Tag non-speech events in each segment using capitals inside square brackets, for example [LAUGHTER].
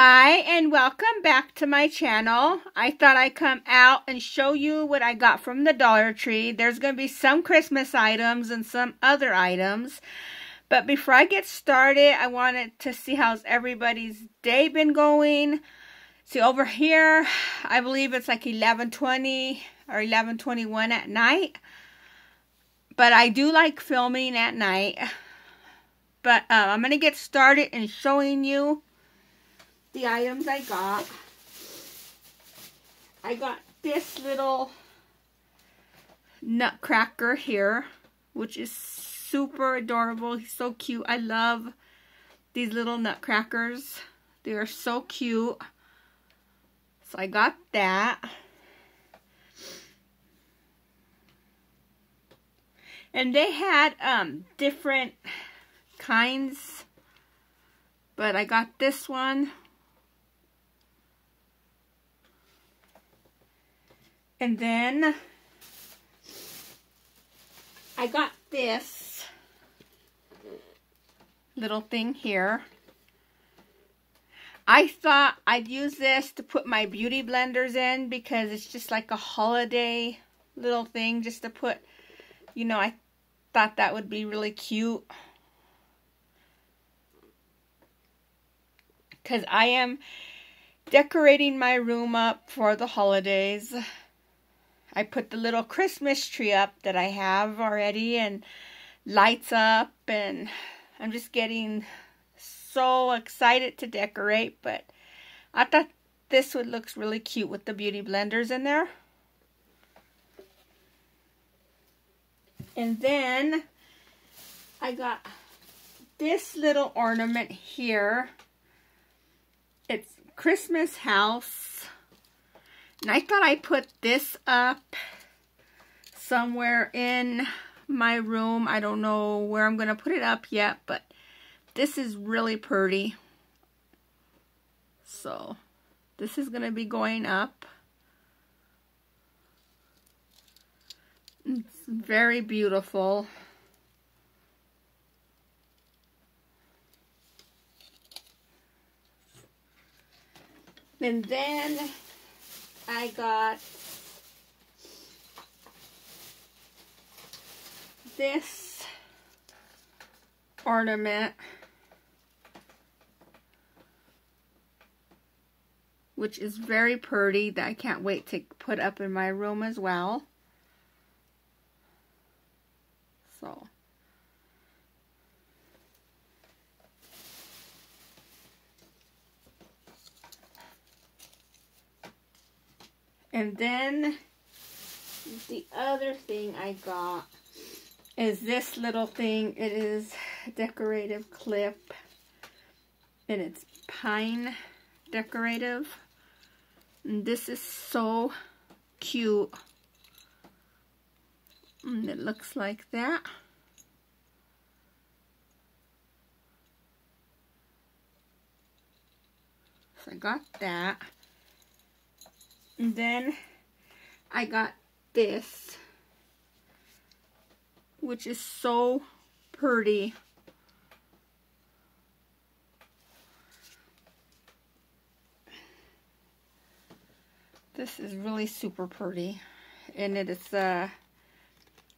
Hi and welcome back to my channel. I thought I'd come out and show you what I got from the Dollar Tree. There's going to be some Christmas items and some other items. But before I get started, I wanted to see how's everybody's day been going. See over here, I believe it's like 11:20 or 11:21 at night. But I do like filming at night. But uh, I'm going to get started in showing you the items I got. I got this little nutcracker here, which is super adorable. He's so cute. I love these little nutcrackers. They are so cute. So I got that. And they had um, different kinds. But I got this one And then I got this little thing here. I thought I'd use this to put my beauty blenders in because it's just like a holiday little thing just to put, you know, I thought that would be really cute. Because I am decorating my room up for the holidays. I put the little Christmas tree up that I have already and lights up and I'm just getting so excited to decorate but I thought this would look really cute with the beauty blenders in there. And then I got this little ornament here. It's Christmas house and I thought I'd put this up somewhere in my room. I don't know where I'm going to put it up yet, but this is really pretty. So, this is going to be going up. It's very beautiful. And then I got this ornament which is very pretty that I can't wait to put up in my room as well. So And then the other thing I got is this little thing. It is decorative clip and it's pine decorative. And this is so cute. And it looks like that. So I got that. And then I got this, which is so pretty. This is really super pretty. And it is a uh,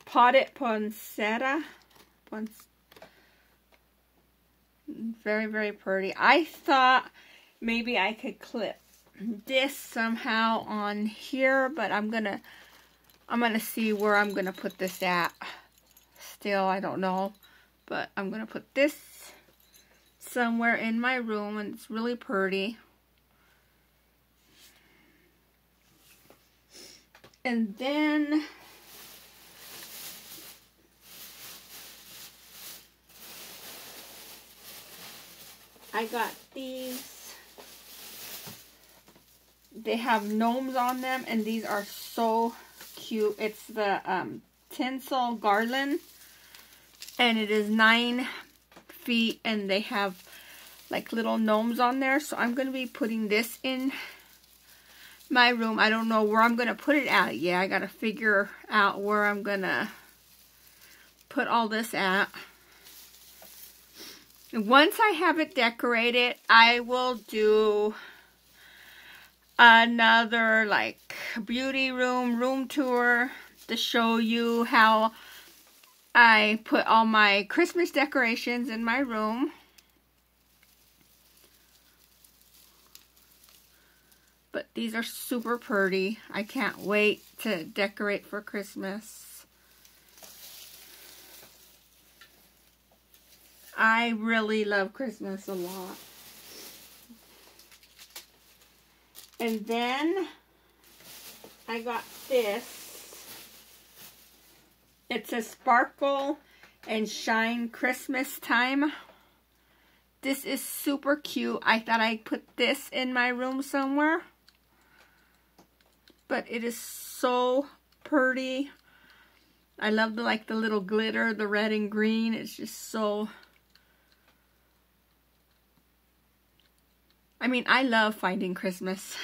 potted poinsettia. Very, very pretty. I thought maybe I could clip this somehow on here, but I'm gonna I'm gonna see where I'm gonna put this at. Still, I don't know, but I'm gonna put this somewhere in my room, and it's really pretty. And then I got these they have gnomes on them, and these are so cute. It's the um, tinsel garland, and it is nine feet, and they have like little gnomes on there. So I'm going to be putting this in my room. I don't know where I'm going to put it at yet. I got to figure out where I'm going to put all this at. once I have it decorated, I will do another like beauty room room tour to show you how I put all my Christmas decorations in my room. But these are super pretty. I can't wait to decorate for Christmas. I really love Christmas a lot. And then I got this. It's a sparkle and shine Christmas time. This is super cute. I thought I'd put this in my room somewhere but it is so pretty. I love the like the little glitter, the red and green. It's just so I mean, I love finding Christmas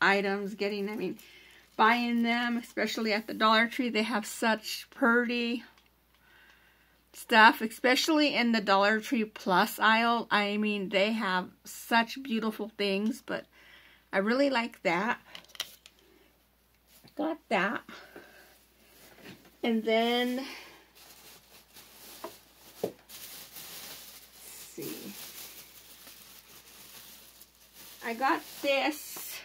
items, getting, I mean, buying them, especially at the Dollar Tree. They have such pretty stuff, especially in the Dollar Tree Plus aisle. I mean, they have such beautiful things, but I really like that got that. And then, see, I got this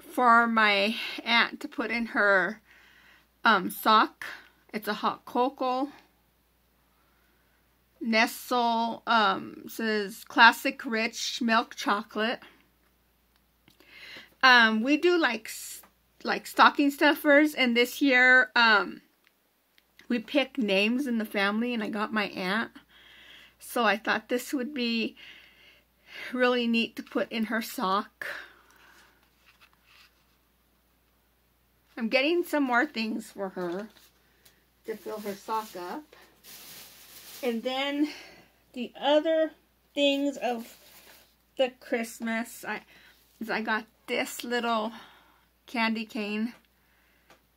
for my aunt to put in her um, sock. It's a hot cocoa. Nestle um, says classic rich milk chocolate. Um, we do like like stocking stuffers and this year um we picked names in the family and I got my aunt so I thought this would be really neat to put in her sock I'm getting some more things for her to fill her sock up and then the other things of the Christmas I is I got this little candy cane.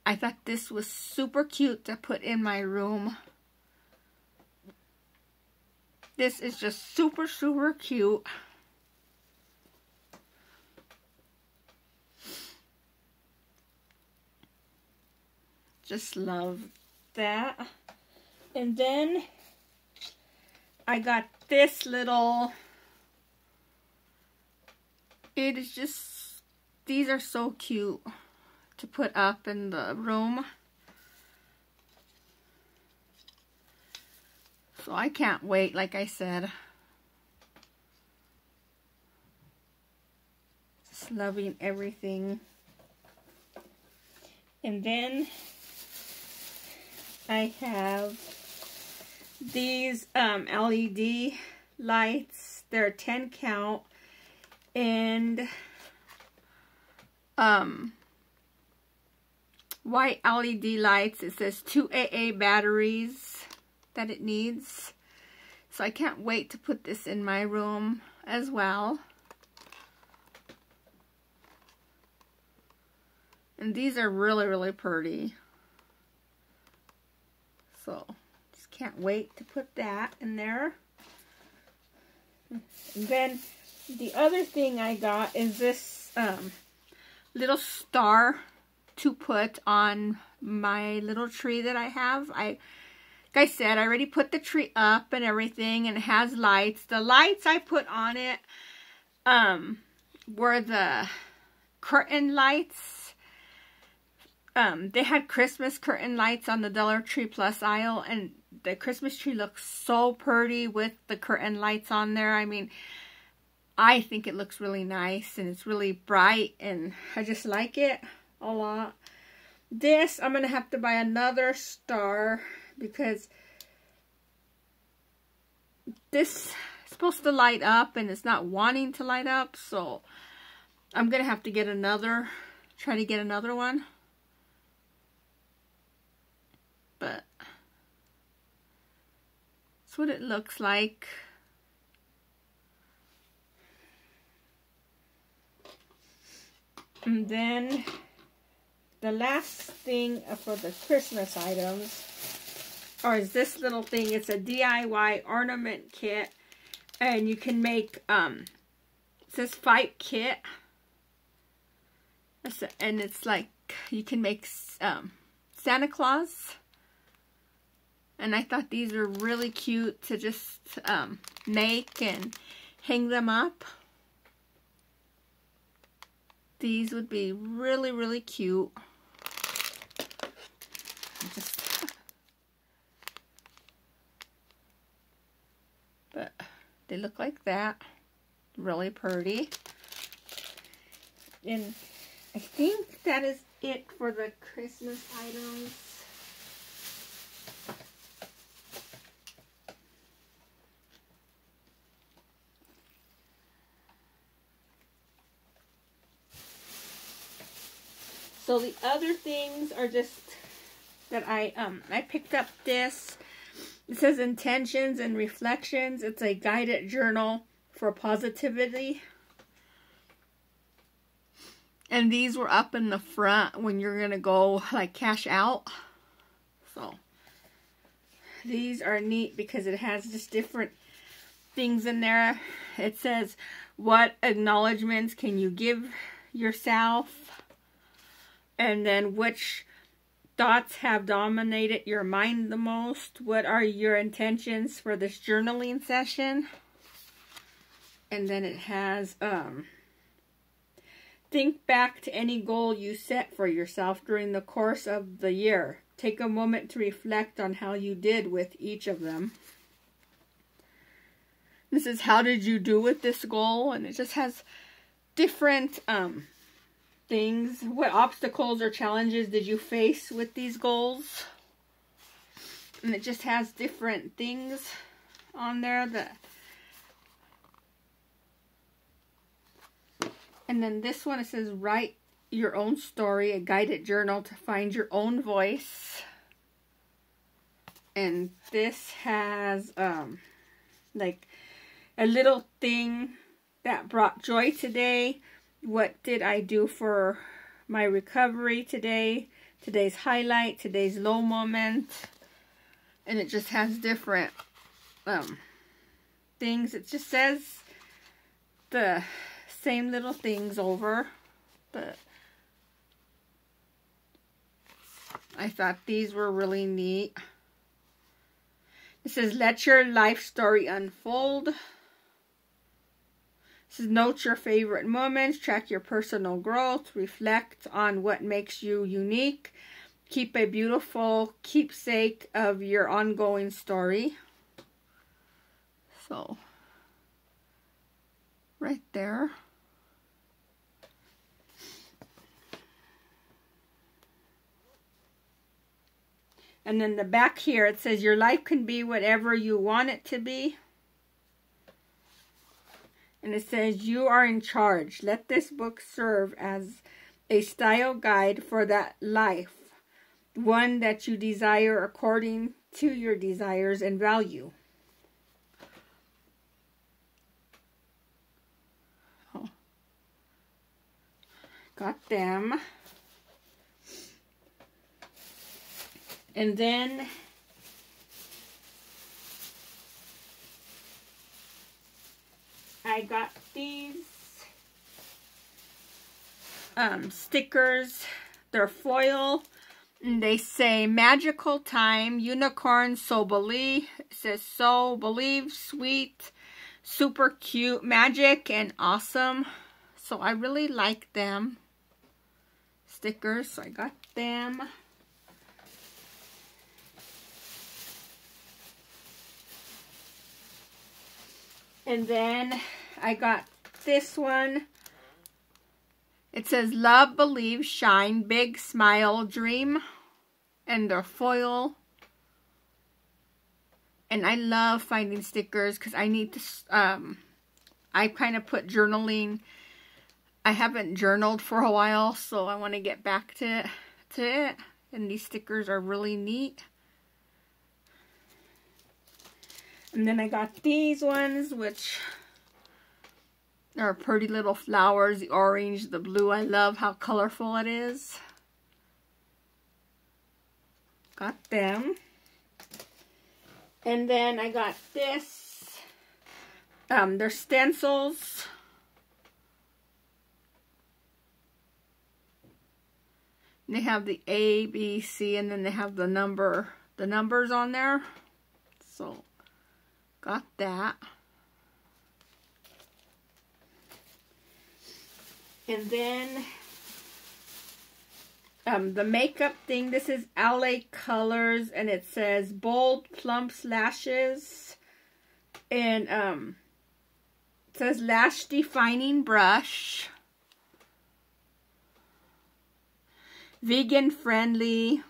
I thought this was super cute to put in my room. This is just super, super cute. Just love that. And then I got this little, it is just these are so cute to put up in the room. So I can't wait, like I said. Just loving everything. And then I have these um, LED lights. They're 10 count. And um, white LED lights. It says two AA batteries that it needs. So I can't wait to put this in my room as well. And these are really, really pretty. So, just can't wait to put that in there. And then the other thing I got is this um, little star to put on my little tree that I have. I, like I said, I already put the tree up and everything and it has lights. The lights I put on it um, were the curtain lights. Um, they had Christmas curtain lights on the Dollar Tree Plus aisle and the Christmas tree looks so pretty with the curtain lights on there. I mean, I think it looks really nice and it's really bright and I just like it a lot. This, I'm going to have to buy another star because this is supposed to light up and it's not wanting to light up. So I'm going to have to get another, try to get another one. But that's what it looks like. And then the last thing for the Christmas items or is this little thing. It's a DIY ornament kit And you can make, um, it says fight kit. And it's like, you can make um, Santa Claus. And I thought these were really cute to just um, make and hang them up. These would be really, really cute. Just, [LAUGHS] but they look like that. Really pretty. And I think that is it for the Christmas items. So the other things are just that I um I picked up this. It says intentions and reflections. It's a guided journal for positivity. And these were up in the front when you're going to go like cash out. So these are neat because it has just different things in there. It says what acknowledgments can you give yourself? And then which thoughts have dominated your mind the most? What are your intentions for this journaling session? And then it has um Think back to any goal you set for yourself during the course of the year. Take a moment to reflect on how you did with each of them. This is how did you do with this goal? And it just has different um, things. What obstacles or challenges did you face with these goals? And it just has different things on there that And then this one, it says, write your own story, a guided journal to find your own voice. And this has, um, like, a little thing that brought joy today. What did I do for my recovery today? Today's highlight, today's low moment. And it just has different, um, things. It just says the same little things over, but I thought these were really neat. It says, let your life story unfold. Says, note your favorite moments, track your personal growth, reflect on what makes you unique, keep a beautiful keepsake of your ongoing story. So, right there. And then the back here, it says, your life can be whatever you want it to be. And it says, you are in charge. Let this book serve as a style guide for that life. One that you desire according to your desires and value. Got them. And then I got these um, stickers. They're foil. And they say magical time, unicorn, so believe. It says so believe, sweet, super cute, magic, and awesome. So I really like them. Stickers, so I got them. And then I got this one. It says love, believe, shine, big smile, dream. And they're foil. And I love finding stickers because I need to, um, I kind of put journaling. I haven't journaled for a while, so I want to get back to, to it. And these stickers are really neat. And then I got these ones, which are pretty little flowers. The orange, the blue. I love how colorful it is. Got them. And then I got this Um, they're stencils. They have the A, B, C, and then they have the number, the numbers on there. So, got that. And then um, the makeup thing, this is LA Colors, and it says Bold Plump Lashes. And um, it says Lash Defining Brush. Vegan friendly,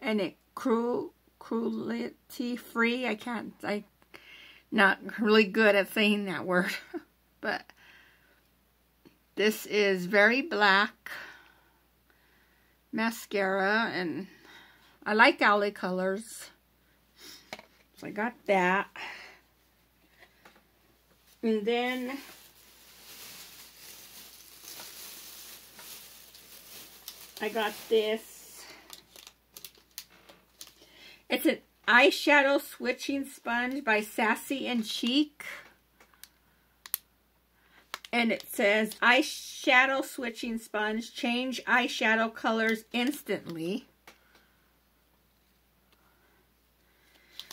and it cruel cruelty free. I can't, I not really good at saying that word, [LAUGHS] but this is very black mascara, and I like LA colors. So I got that. And then I got this. It's an eyeshadow switching sponge by Sassy and Cheek. And it says eyeshadow switching sponge. Change eyeshadow colors instantly.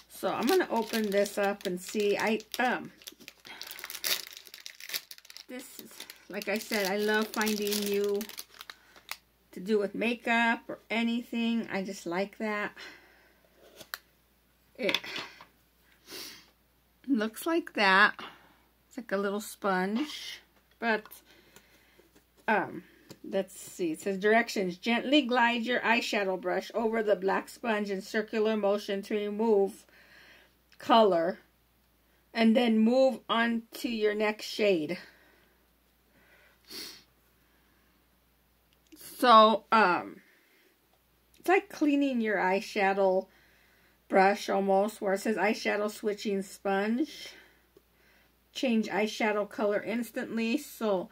So I'm going to open this up and see. I um This is, like I said, I love finding new to do with makeup or anything. I just like that. It looks like that. It's like a little sponge. But, um, let's see. It says directions. Gently glide your eyeshadow brush over the black sponge in circular motion to remove color. And then move on to your next shade. So, um, it's like cleaning your eyeshadow brush almost, where it says eyeshadow switching sponge change eyeshadow color instantly. So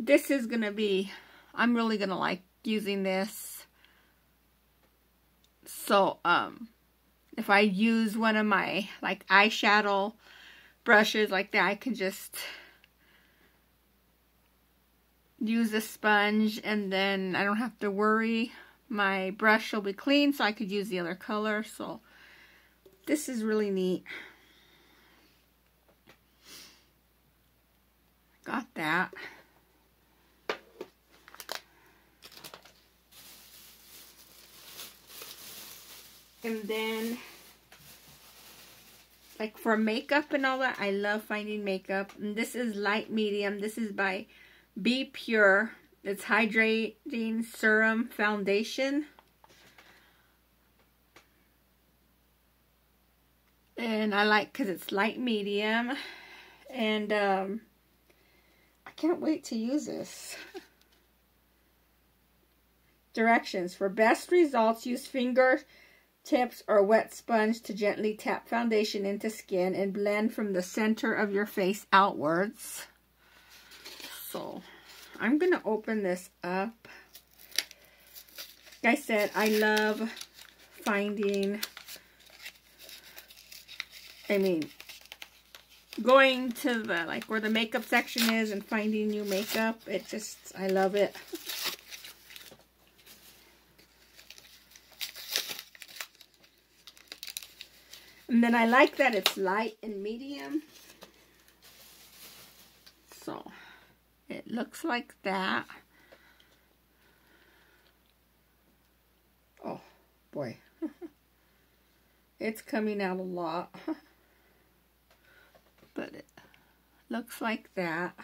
this is going to be, I'm really going to like using this. So, um, if I use one of my like eyeshadow brushes like that, I can just use a sponge and then I don't have to worry. My brush will be clean so I could use the other color. So this is really neat. Got that. And then, like for makeup and all that, I love finding makeup. And this is light medium. This is by Be Pure. It's Hydrating Serum Foundation. And I like because it's light medium. And um, I can't wait to use this. Directions. For best results, use finger tips or wet sponge to gently tap foundation into skin and blend from the center of your face outwards. So, I'm going to open this up. Like I said, I love finding, I mean, going to the, like, where the makeup section is and finding new makeup. It just, I love it. And then I like that it's light and medium. So, it looks like that. Oh, boy. [LAUGHS] it's coming out a lot. [LAUGHS] but it looks like that.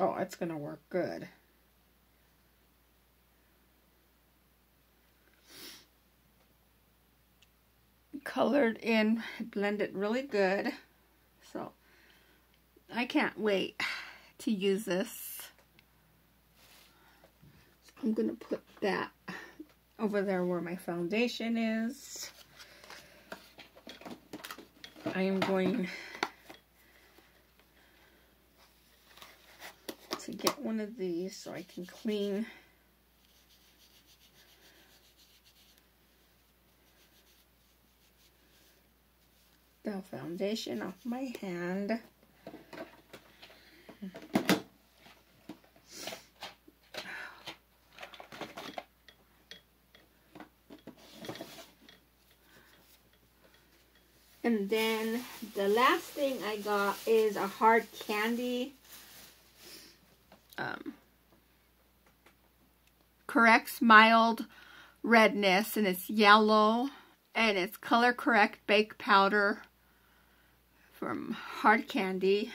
Oh, it's going to work good. Colored in, blended really good. So, I can't wait to use this. I'm going to put that over there where my foundation is. I am going to get one of these so I can clean the foundation off my hand. And then the last thing I got is a hard candy. Um, corrects mild redness and it's yellow and it's color correct bake powder from hard candy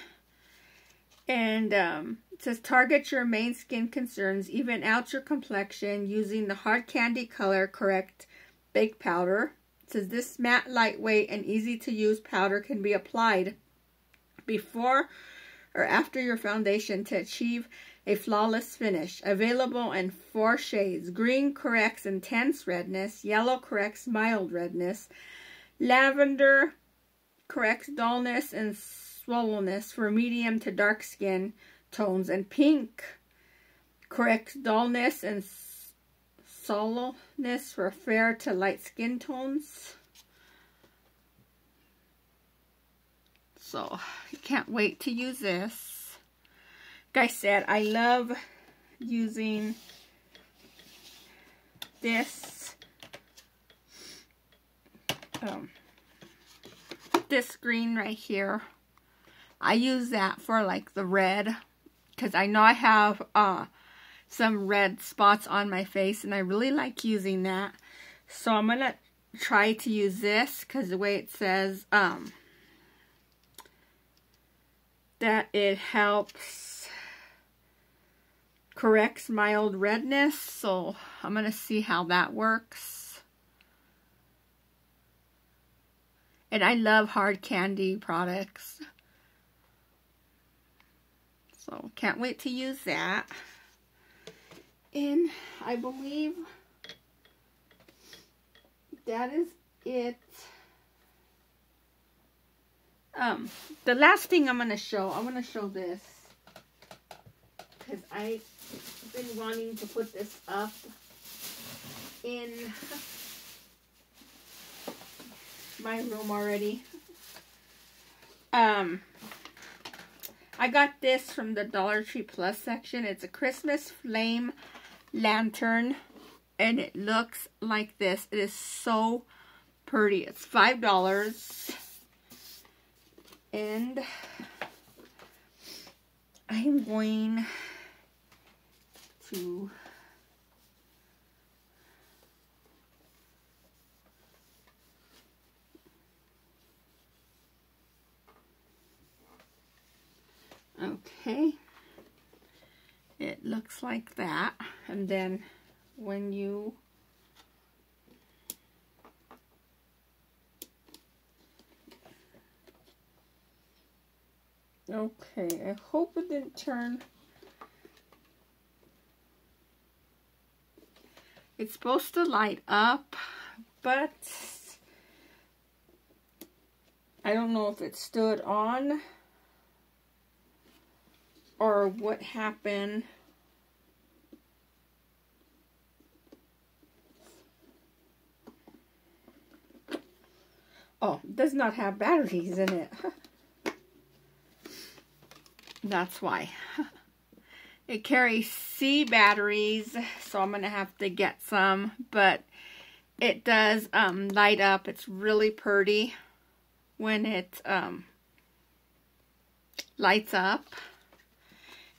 and um, it says target your main skin concerns even out your complexion using the hard candy color correct bake powder it says this matte, lightweight, and easy to use powder can be applied before or after your foundation to achieve a flawless finish. Available in four shades. Green corrects intense redness. Yellow corrects mild redness. Lavender corrects dullness and swollenness for medium to dark skin tones. And pink corrects dullness and sallowness for fair to light skin tones. So, I can't wait to use this. Like I said, I love using this um, this green right here. I use that for like the red because I know I have uh, some red spots on my face and I really like using that. So I'm going to try to use this because the way it says um, that it helps corrects mild redness. So I'm going to see how that works. And I love hard candy products. So can't wait to use that in, I believe that is it. Um, the last thing I'm going to show, I'm going to show this. Because I've been wanting to put this up in my room already. Um, I got this from the Dollar Tree Plus section. It's a Christmas flame lantern and it looks like this. It is so pretty. It's $5 and I'm going to Okay it looks like that and then when you okay I hope it didn't turn. It's supposed to light up but I don't know if it stood on or what happened Oh, does not have batteries in it. [LAUGHS] That's why. [LAUGHS] It carries C batteries, so I'm going to have to get some. But it does um, light up. It's really pretty when it um, lights up.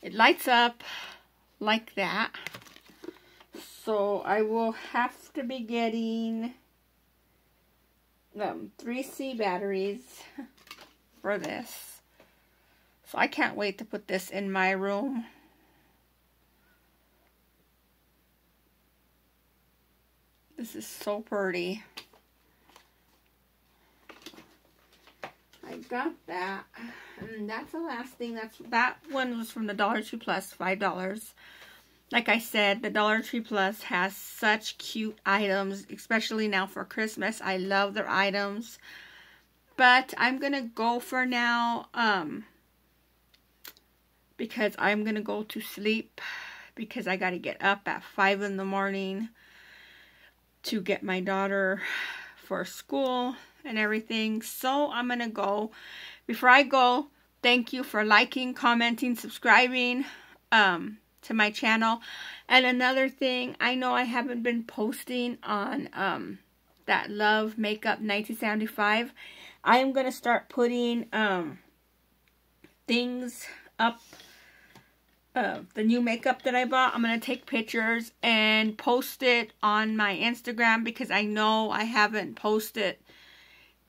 It lights up like that. So I will have to be getting um, 3C batteries for this. So I can't wait to put this in my room. This is so pretty. I got that. And that's the last thing. That's That one was from the Dollar Tree Plus, $5. Like I said, the Dollar Tree Plus has such cute items, especially now for Christmas. I love their items. But I'm going to go for now um, because I'm going to go to sleep because I got to get up at 5 in the morning to get my daughter for school and everything. So I'm going to go. Before I go, thank you for liking, commenting, subscribing um, to my channel. And another thing, I know I haven't been posting on um, that Love Makeup 1975. I am going to start putting um, things up uh, the new makeup that I bought. I'm going to take pictures and post it on my Instagram because I know I haven't posted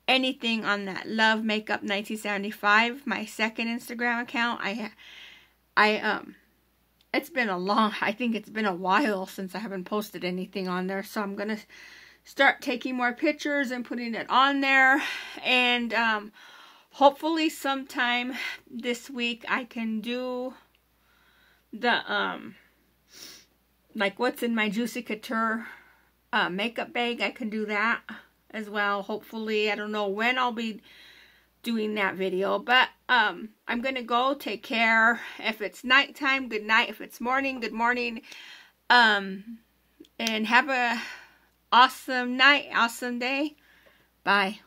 anything on that Love Makeup 1975, my second Instagram account. I, I, um, it's been a long, [LAUGHS] I think it's been a while since I haven't posted anything on there. So I'm going to start taking more pictures and putting it on there. And, um, hopefully sometime this week I can do the um like what's in my Juicy Couture uh, makeup bag. I can do that as well. Hopefully, I don't know when I'll be doing that video, but um I'm gonna go take care. If it's nighttime, good night. If it's morning, good morning. Um, and have a awesome night, awesome day. Bye.